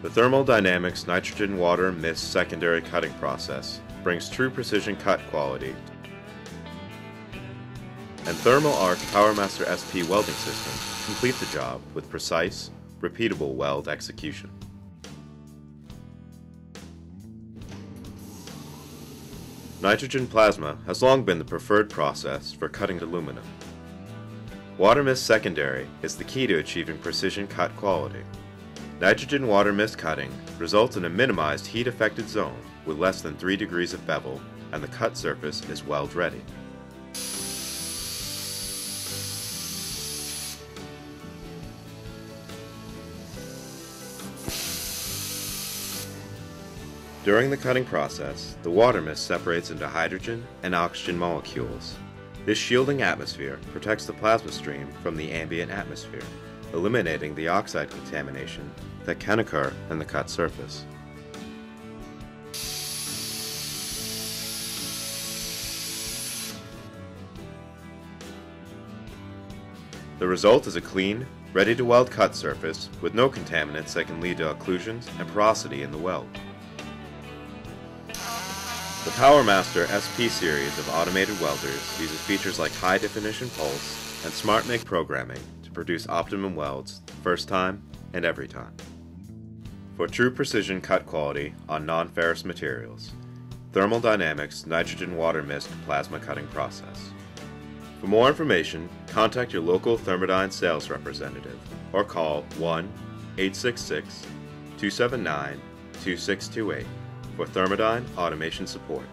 The Thermal Dynamics nitrogen water mist secondary cutting process brings true precision cut quality. And Thermal Arc PowerMaster SP welding system complete the job with precise, repeatable weld execution. Nitrogen plasma has long been the preferred process for cutting aluminum. Water mist secondary is the key to achieving precision cut quality. Nitrogen water mist cutting results in a minimized heat affected zone with less than 3 degrees of bevel and the cut surface is weld ready. During the cutting process, the water mist separates into hydrogen and oxygen molecules. This shielding atmosphere protects the plasma stream from the ambient atmosphere, eliminating the oxide contamination that can occur in the cut surface. The result is a clean, ready to weld cut surface with no contaminants that can lead to occlusions and porosity in the weld. The PowerMaster SP series of automated welders uses features like high definition pulse and SmartMake programming to produce optimum welds first time and every time. For true precision cut quality on non-ferrous materials, Thermal Dynamics Nitrogen Water Mist Plasma Cutting Process. For more information, contact your local Thermadyne sales representative or call 1 866 279 2628 for Thermadyne automation support.